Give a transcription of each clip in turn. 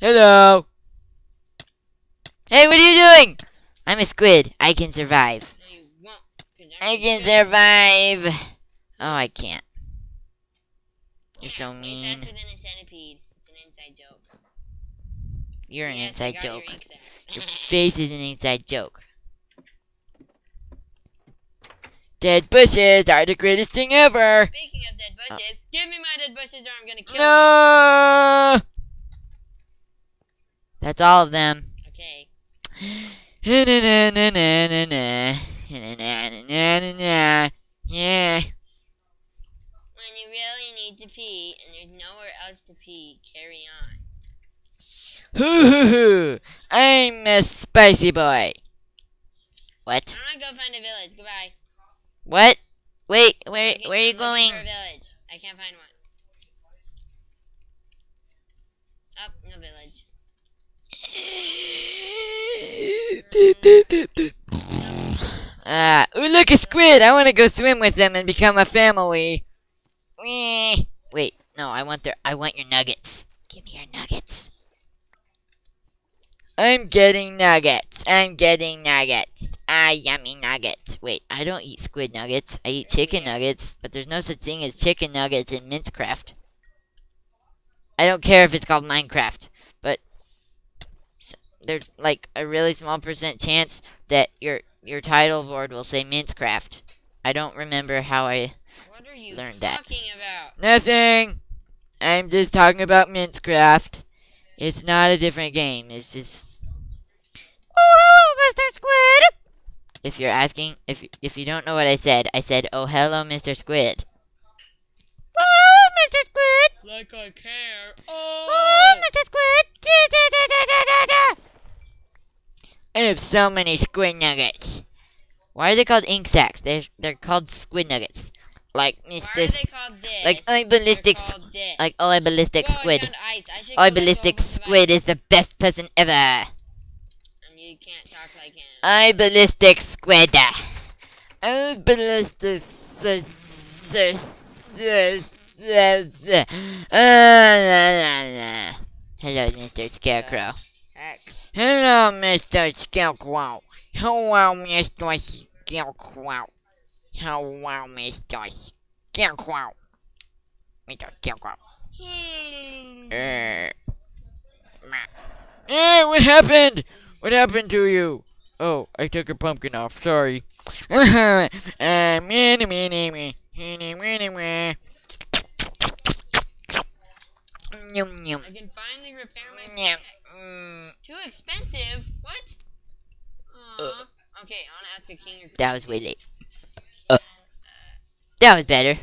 Hello. Hey, what are you doing? I'm a squid. I can survive. No, you won't. 'cause I'm I can kill you. survive. Oh, I can't. You're so It's mean. faster than a centipede. It's an inside joke. You're an yes, inside joke. Your. Your face is an inside joke. Dead bushes are the greatest thing ever. Speaking of dead bushes, uh. give me my dead bushes or I'm gonna kill you. No. That's all of them. Okay. Yeah. When you really need to pee and there's nowhere else to pee, carry on. Hoo hoo hoo. I'm a spicy boy. What? I'm gonna go find a village. Goodbye. What? Wait, where where are you going? For a village. I can't find one. Oh, no village. Ah, ooh, look, a squid! I want to go swim with them and become a family. Wait, no, I want their, I want your nuggets. Give me your nuggets. I'm getting nuggets. I'm getting nuggets. Ah, yummy nuggets. Wait, I don't eat squid nuggets. I eat chicken nuggets, but there's no such thing as chicken nuggets in Minecraft. I don't care if it's called Minecraft, there's like a really small percent chance that your your title board will say Minecraft. I don't remember how I What are you Learned that. talking about? Nothing. I'm just talking about Minecraft. It's not a different game. It's just. Oh, Mr. Squid. If you're asking, if if you don't know what I said, I said, "Oh, hello, Mr. Squid." Oh, Mr. Squid. Like I care. Oh, Mr. Squid. Da, da, da, da, da, da, da. I have so many squid nuggets. Why are they called ink sacs? They're they're called squid nuggets. Like Why are Mr. they called this? like They're ballistic, like oh, ballistic Whoa, squid. I should collect all ballistic squid is the best person ever. And you can't talk like him. iBallistic Squid. I ballistic Hello, Mr. Scarecrow. Hello, Mr. Scarecrow. Hello, Mr. Scarecrow. Hello, Mr. Scarecrow. Mr. Scarecrow. Uh, Hey, what happened? What happened to you? Oh, I took your pumpkin off. Sorry. uh, mini, mini, mini, mini, mini, mini. Yum, yum. I can finally repair my Yum. Too expensive? What? Uh. Aw. Okay, I want to ask a king or queen. that was way late. Uh. That was better.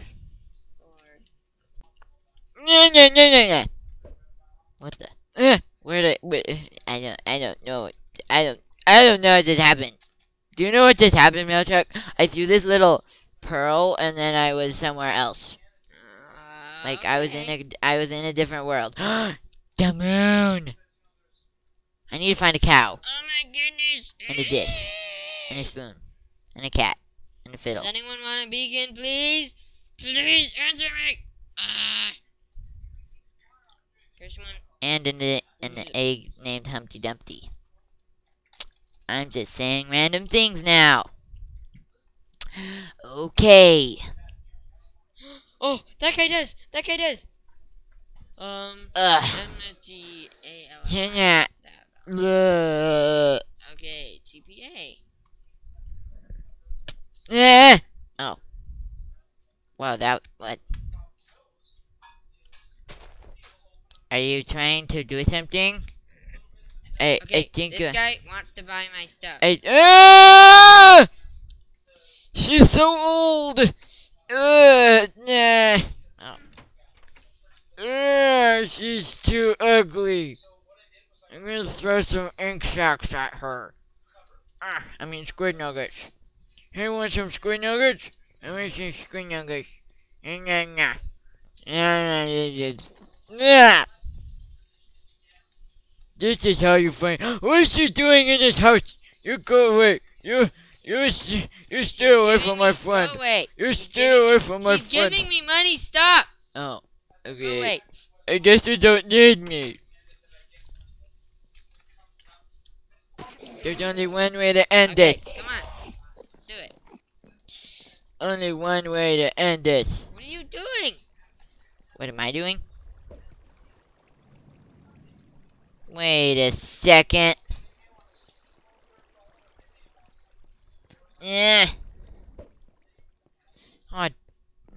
What the? Uh, where did where, I don't I don't know. I don't I don't know what just happened. Do you know what just happened, Male_Truck? I threw this little pearl and then I was somewhere else. Like I was in uh, a I was in a different world. the moon. I need to find a cow Oh my goodness. And a dish. and a spoon and a cat and a fiddle. Does anyone want a beacon, please? Please answer me. Ah. First one. and an, an egg named Humpty Dumpty. I'm just saying random things now. Okay. Oh, that guy does. That guy does. Um. Ugh. M-S-G-A-L. Yeah. Ugh. Okay, TPA. Yeah. Oh. Wow, that what? Are you trying to do something? I Okay, I think this uh, guy wants to buy my stuff. I ah! She's so old. Ugh, nah. Oh. Ugh, she's too ugly. I'm gonna throw some ink sacs at her. Ah, I mean squid nuggets. Hey, want some squid nuggets? I want some squid nuggets. Nah, nah, nah. Nah. This is how you find. What is she doing in this house? You go away. You, you, you stay away from my friend. Go away. You stay away from my She's friend. She's giving me money. Stop. Oh, Go okay. away. I guess you don't need me. There's only one way to end okay, it. come on. Do it. Only one way to end this. What are you doing? What am I doing? Wait a second. Yeah. Oh,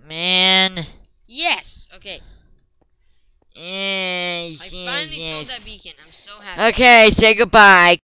man. Yes. Okay. Eh, I finally sold yes. that beacon. I'm so happy. Okay, say goodbye.